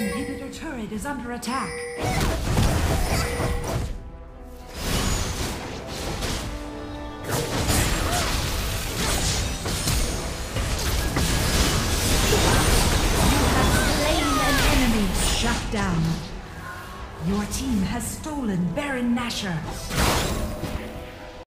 Inhibitor turret is under attack. You have slain an enemy. Shut down. Your team has stolen Baron Nashor.